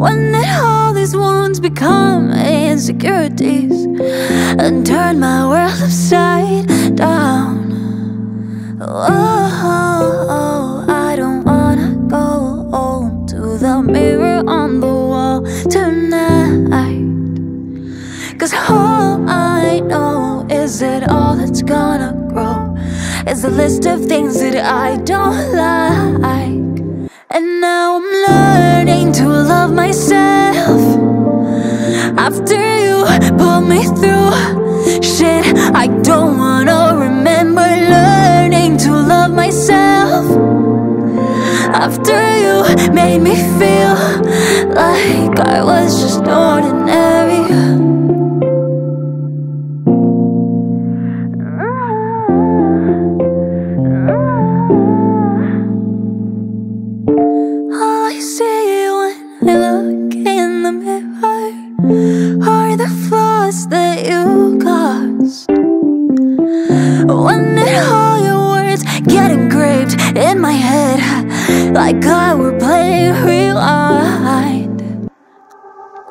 When did all these wounds become insecurities and turn my world upside down? Oh, I don't wanna go home to the mirror on the wall tonight. Cause all I know is that all that's gonna grow is a list of things that I don't like. And now I'm After you made me feel like I was just ordinary. All like I were playing rewind?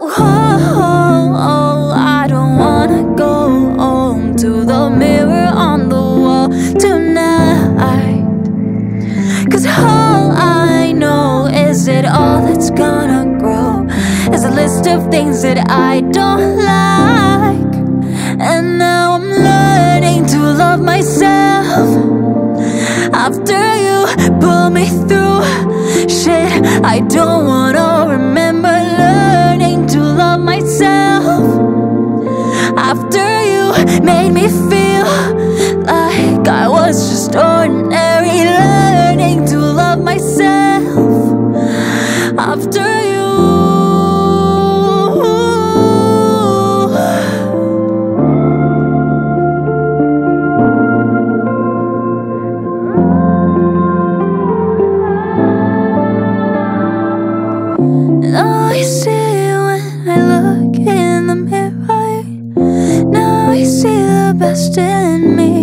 Oh, I don't wanna go home to the mirror on the wall tonight. Cause all I know is that all that's gonna grow is a list of things that I don't like. And now I'm learning to I don't wanna remember learning to love myself. After you made me feel I see when I look in the mirror. Now I see the best in me.